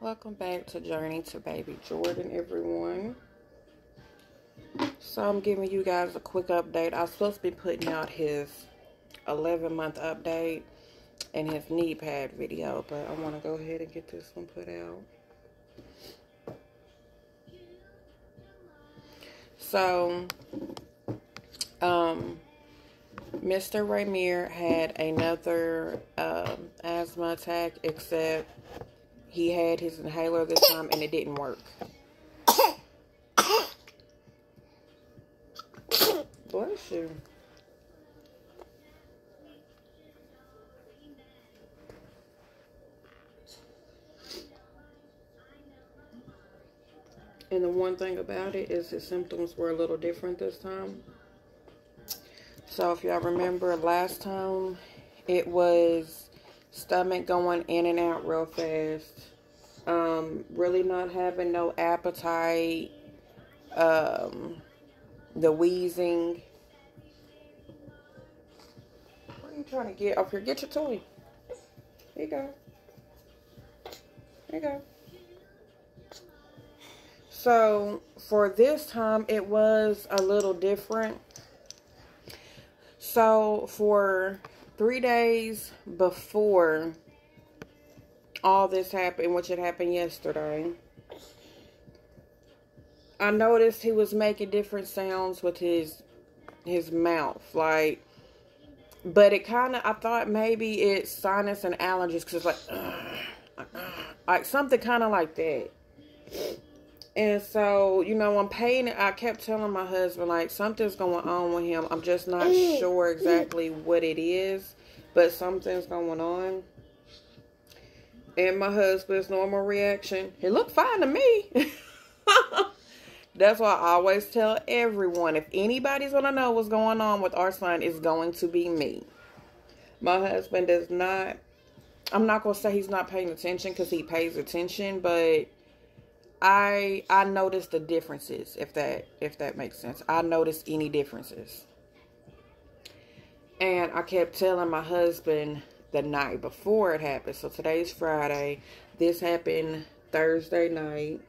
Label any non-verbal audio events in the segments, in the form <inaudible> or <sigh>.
Welcome back to Journey to Baby Jordan, everyone. So I'm giving you guys a quick update. I was supposed to be putting out his 11 month update and his knee pad video, but I want to go ahead and get this one put out. So, um, Mr. Ray'meir had another um, asthma attack, except he had his inhaler this time and it didn't work. Bless you. And the one thing about it is his symptoms were a little different this time. So if y'all remember last time, it was stomach going in and out real fast. Um, really not having no appetite. Um, the wheezing. What are you trying to get up here? Get your toy. Here you go. There you go. So for this time, it was a little different. So for three days before all this happened, which had happened yesterday, I noticed he was making different sounds with his his mouth, like. But it kind of, I thought maybe it's sinus and allergies because it's like, uh, <sighs> uh, like something kind of like that. And so, you know, I'm paying I kept telling my husband, like, something's going on with him. I'm just not mm, mm. sure exactly what it is, but something's going on. And my husband's normal reaction, he looked fine to me. <laughs> That's why I always tell everyone if anybody's going to know what's going on with our son, it's going to be me. My husband does not, I'm not going to say he's not paying attention because he pays attention, but I I noticed the differences if that if that makes sense. I noticed any differences. And I kept telling my husband the night before it happened. So today's Friday. This happened Thursday night.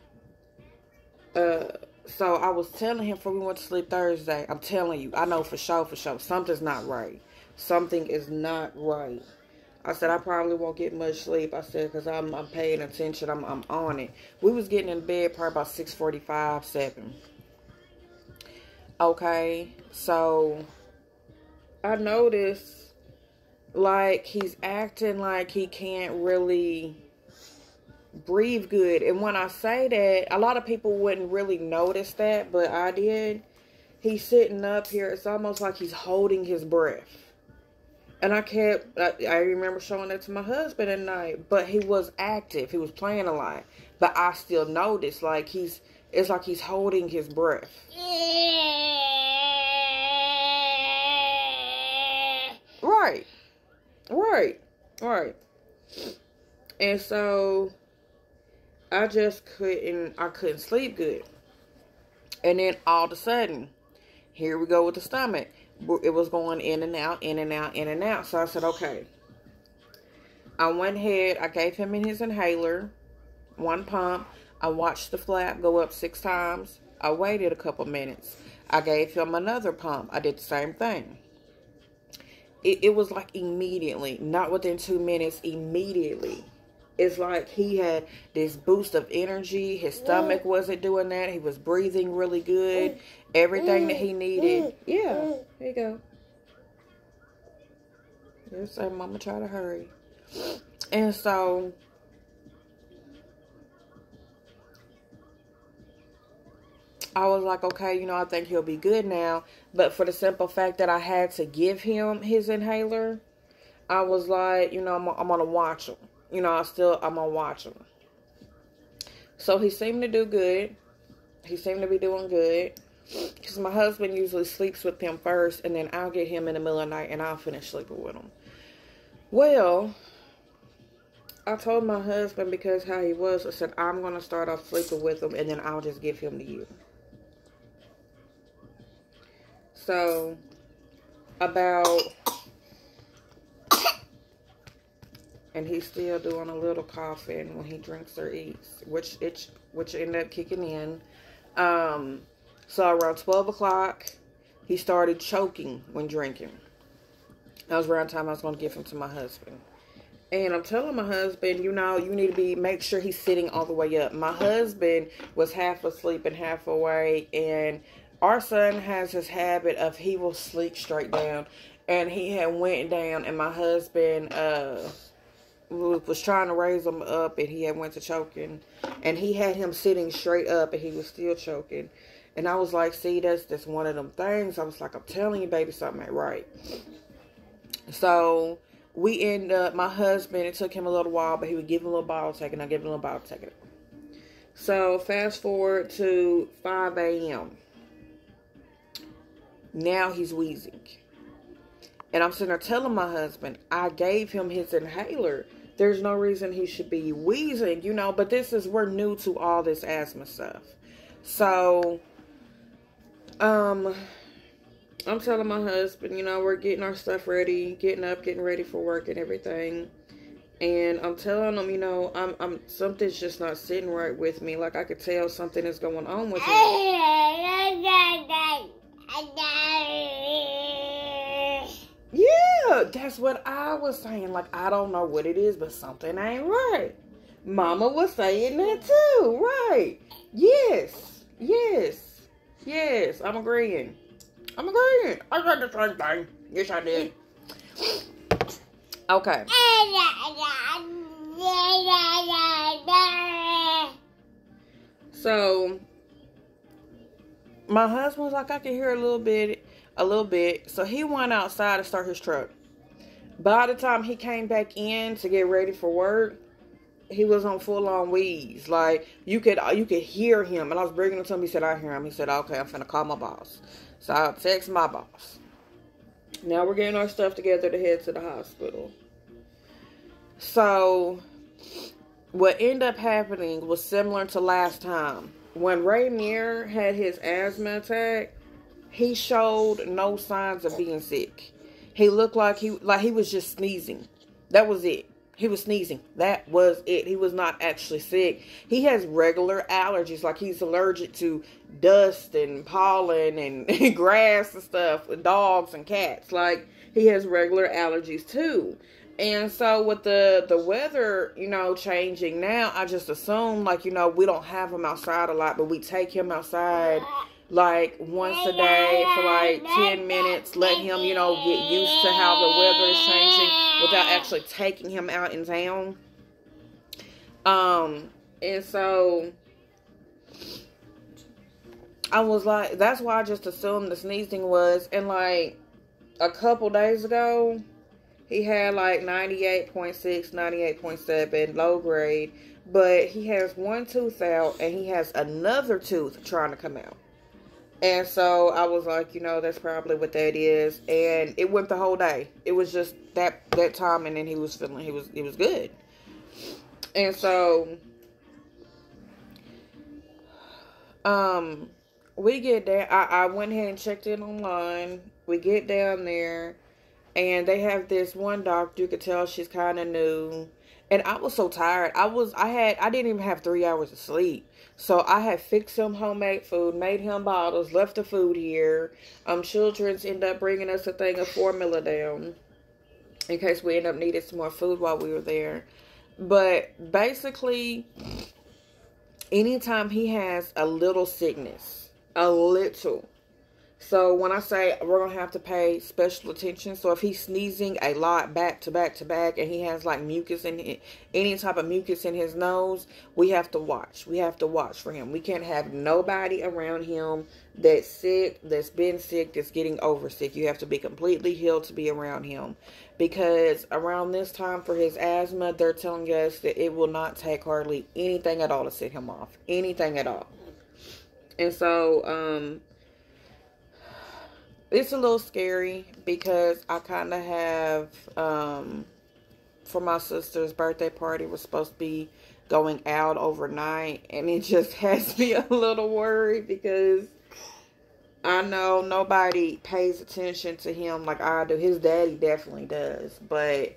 Uh so I was telling him before we went to sleep Thursday, I'm telling you, I know for sure, for sure, something's not right. Something is not right. I said, I probably won't get much sleep. I said, because I'm, I'm paying attention. I'm, I'm on it. We was getting in bed probably about 6.45, 7. Okay, so I noticed, like, he's acting like he can't really breathe good. And when I say that, a lot of people wouldn't really notice that, but I did. He's sitting up here. It's almost like he's holding his breath. And I kept, I, I, remember showing that to my husband at night, but he was active. He was playing a lot. But I still noticed, like, he's, it's like he's holding his breath. Right. Right. Right. And so I just couldn't, I couldn't sleep good. And then all of a sudden, here we go with the stomach it was going in and out, in and out, in and out. So I said, okay. I went ahead, I gave him in his inhaler, one pump. I watched the flap go up six times. I waited a couple minutes. I gave him another pump. I did the same thing. It, it was like immediately, not within two minutes, immediately. It's like he had this boost of energy. His stomach wasn't doing that. He was breathing really good. Mm. Everything that mm. he mm. needed. Yeah, there you go. Yes, sir. Mama try to hurry. And so I was like, okay, you know, I think he'll be good now. But for the simple fact that I had to give him his inhaler, I was like, you know, I'm, I'm going to watch him you know, I still, I'm to watch him. So he seemed to do good. He seemed to be doing good. Because my husband usually sleeps with him first, and then I'll get him in the middle of the night, and I'll finish sleeping with him. Well, I told my husband because how he was, I said, I'm going to start off sleeping with him, and then I'll just give him to you. So, about and he's still doing a little coughing when he drinks or eats, which it which ended up kicking in. Um, so around twelve o'clock, he started choking when drinking. That was around time I was going to give him to my husband. And I'm telling my husband, you know, you need to be make sure he's sitting all the way up. My husband was half asleep and half awake, and our son has his habit of he will sleep straight down, and he had went down, and my husband uh was, trying to raise him up, and he had went to choking, and he had him sitting straight up, and he was still choking, and I was like, see, that's that's one of them things. I was like, I'm telling you, baby, something ain't right. So we end up, my husband, it took him a little while, but he would give him a little bottle taking. I give him a little bottle taking. So fast forward to 5 a.m. Now he's wheezing. And I'm sitting there telling my husband, I gave him his inhaler. There's no reason he should be wheezing, you know, but this is, we're new to all this asthma stuff. So, um, I'm telling my husband, you know, we're getting our stuff ready, getting up, getting ready for work and everything. And I'm telling him, you know, I'm, I'm something's just not sitting right with me. Like I could tell something is going on with me. <laughs> Yeah, that's what I was saying. Like I don't know what it is, but something ain't right. Mama was saying that too, right? Yes, yes, yes. I'm agreeing. I'm agreeing. I said the same thing. Yes, I did. Okay. So my husband was like, I can hear a little bit, a little bit. So he went outside to start his truck. By the time he came back in to get ready for work, he was on full on wheeze. Like you could uh, you could hear him. And I was bringing him to him. He said, I hear him. He said, Okay, I'm finna call my boss. So I text my boss. Now we're getting our stuff together to head to the hospital. So what ended up happening was similar to last time. When Ray'meir had his asthma attack, he showed no signs of being sick. He looked like he like he was just sneezing. That was it. He was sneezing. That was it. He was not actually sick. He has regular allergies, like he's allergic to dust and pollen and, and <laughs> grass and stuff, with dogs and cats. Like he has regular allergies too. And so with the the weather, you know, changing now, I just assume like you know we don't have him outside a lot, but we take him outside like once a day for like 10 minutes let him you know get used to how the weather is changing without actually taking him out in town. Um and so i was like that's why i just assumed the sneezing was and like a couple days ago he had like 98.6 98.7 low grade but he has one tooth out and he has another tooth trying to come out and so I was like, you know, that's probably what that is. And it went the whole day. It was just that that time and then he was feeling he was he was good. And so um we get there. I, I went ahead and checked in online. We get down there and they have this one doctor, you could tell she's kinda new. And I was so tired. I was I had I didn't even have three hours of sleep. So I had fixed him homemade food, made him bottles, left the food here. Um, children's end up bringing us a thing of formula down in case we end up needing some more food while we were there. But basically, anytime he has a little sickness, a little, so when I say we're gonna have to pay special attention, so if he's sneezing a lot back to back to back, and he has like mucus in any type of mucus in his nose, we have to watch. We have to watch for him. We can't have nobody around him that's sick, that's been sick, that's getting over sick. You have to be completely healed to be around him, because around this time for his asthma, they're telling us that it will not take hardly anything at all to set him off, anything at all. And so, um, it's a little scary because I kind of have, um, for my sister's birthday party, was supposed to be going out overnight, and it just <laughs> has me a little worried because I know nobody pays attention to him like I do. His daddy definitely does, but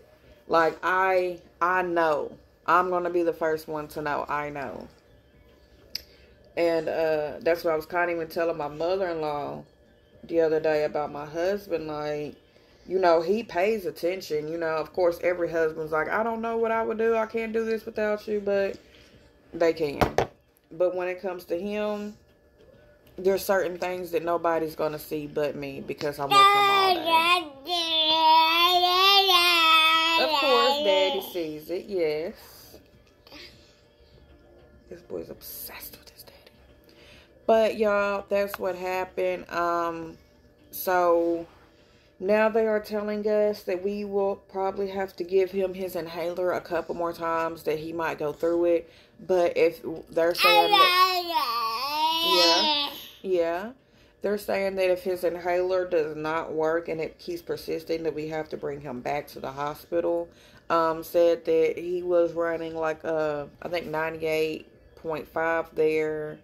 Like I I know. I'm gonna be the first one to know. I know. And uh that's what I was kind of even telling my mother in law the other day about my husband, like you know, he pays attention. You know, of course, every husband's like, I don't know what I would do. I can't do this without you, but they can. But when it comes to him, there's certain things that nobody's gonna see but me because I'm with him all day. Of course, Daddy sees it. Yes. This boy's obsessed. But y'all, that's what happened. Um, so now they are telling us that we will probably have to give him his inhaler a couple more times, that he might go through it. But if they're saying that, yeah, yeah, they're saying that if his inhaler does not work and it keeps persisting, that we have to bring him back to the hospital. Um, said that he was running like uh, I think ninety eight point five there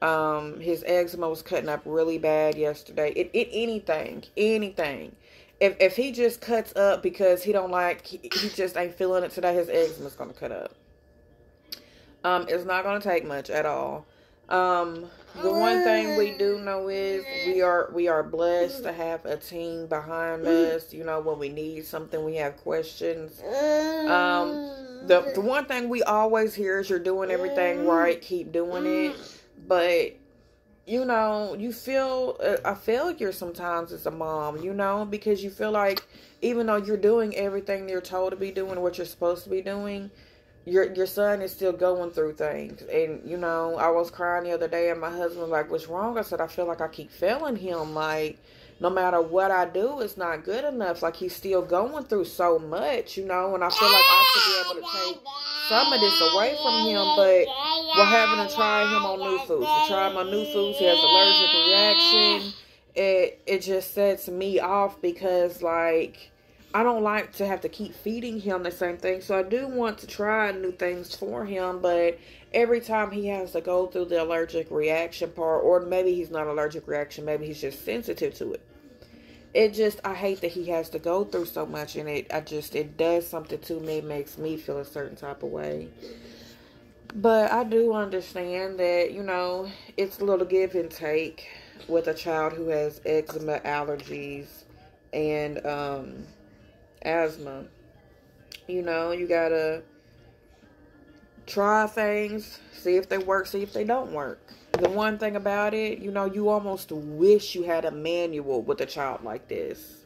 um, his eczema was cutting up really bad yesterday. It, it anything, anything. If if he just cuts up because he don't like, he, he just ain't feeling it today. His eczema's gonna cut up. Um, it's not gonna take much at all. Um, the one thing we do know is we are we are blessed to have a team behind us. You know, when we need something, we have questions. Um, the the one thing we always hear is you're doing everything right. Keep doing it but you know, you feel a, a failure sometimes as a mom, you know, because you feel like even though you're doing everything you're told to be doing, what you're supposed to be doing, your your son is still going through things. And you know, I was crying the other day, and my husband was like, "What's wrong?" I said, "I feel like I keep failing him. Like, no matter what I do, it's not good enough. Like he's still going through so much, you know. And I feel like I should be able to take some of this away from him, but we're having to try him on new foods. We try him on new foods. He has allergic reaction. It it just sets me off because like I don't like to have to keep feeding him the same thing. So I do want to try new things for him, but every time he has to go through the allergic reaction part, or maybe he's not allergic reaction, maybe he's just sensitive to it. It just I hate that he has to go through so much and it I just it does something to me, makes me feel a certain type of way. But I do understand that, you know, it's a little give and take with a child who has eczema allergies and um asthma. You know, you gotta try things, see if they work, see if they don't work. The one thing about it, you know, you almost wish you had a manual with a child like this.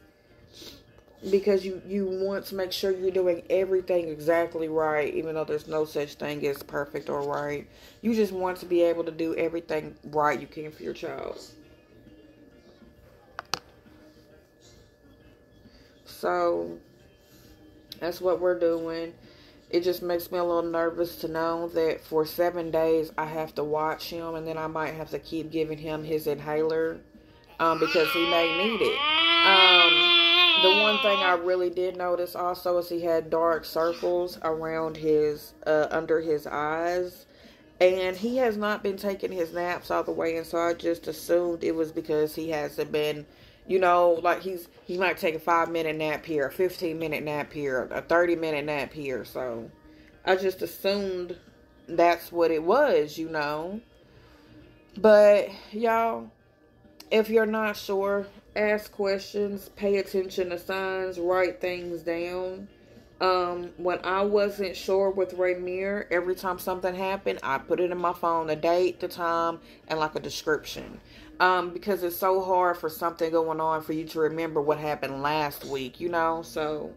Because you, you want to make sure you're doing everything exactly right, even though there's no such thing as perfect or right. You just want to be able to do everything right you can for your child. So that's what we're doing. It just makes me a little nervous to know that for seven days I have to watch him and then I might have to keep giving him his inhaler um, because he may need it. Um, the one thing I really did notice also is he had dark circles around his, uh, under his eyes. And he has not been taking his naps all the way, and so I just assumed it was because he hasn't been you know, like he's he might take a five minute nap here, a fifteen minute nap here, a thirty minute nap here. So I just assumed that's what it was, you know. But y'all, if you're not sure, ask questions, pay attention to signs, write things down. Um, when I wasn't sure with Ray'meir, every time something happened, I put it in my phone, the date, the time, and like a description um, because it's so hard for something going on for you to remember what happened last week, you know? So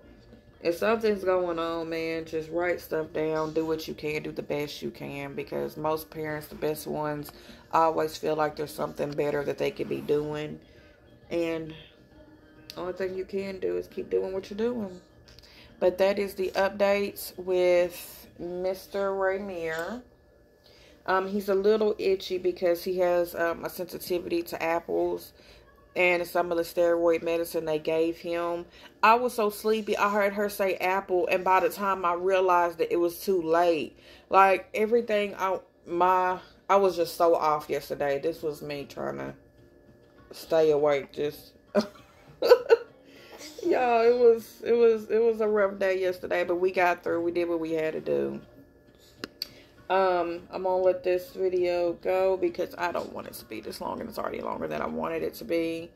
if something's going on, man, just write stuff down, do what you can, do the best you can because most parents, the best ones, always feel like there's something better that they could be doing. And only thing you can do is keep doing what you're doing. But that is the updates with Mr. Ray'meir. Um, he's a little itchy because he has um, a sensitivity to apples and some of the steroid medicine they gave him. I was so sleepy. I heard her say apple, and by the time I realized that it was too late, like everything, I my I was just so off yesterday. This was me trying to stay awake, just <laughs> Y'all, it was it was it was a rough day yesterday, but we got through. We did what we had to do. Um, I'm gonna let this video go because I don't want it to be this long and it's already longer than I wanted it to be.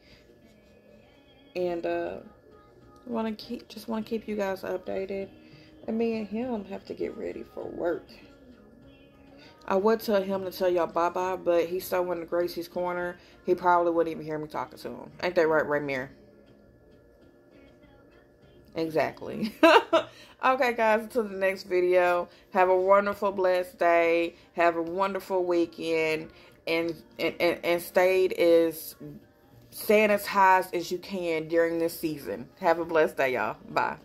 And uh wanna keep just wanna keep you guys updated. And me and him have to get ready for work. I would tell him to tell y'all bye bye, but he's so in Gracie's corner, he probably wouldn't even hear me talking to him. Ain't that right, Ray'meir? Exactly. <laughs> okay, guys, until the next video. Have a wonderful, blessed day. Have a wonderful weekend. And, and, and, and stay as sanitized as you can during this season. Have a blessed day, y'all. Bye.